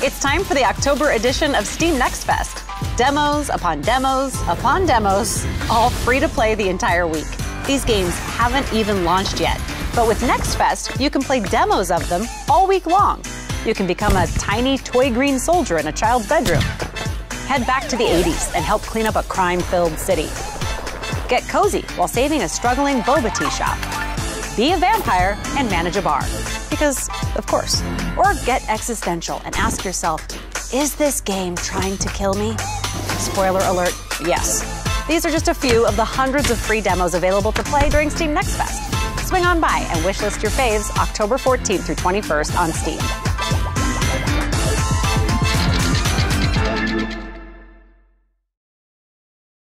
It's time for the October edition of Steam Next Fest. Demos upon demos upon demos, all free to play the entire week. These games haven't even launched yet, but with Next Fest, you can play demos of them all week long. You can become a tiny toy green soldier in a child's bedroom. Head back to the 80s and help clean up a crime filled city. Get cozy while saving a struggling boba tea shop. Be a vampire and manage a bar. Because, of course. Or get existential and ask yourself is this game trying to kill me? Spoiler alert, yes. These are just a few of the hundreds of free demos available to play during Steam Next Fest. Swing on by and wishlist your faves October 14th through 21st on Steam.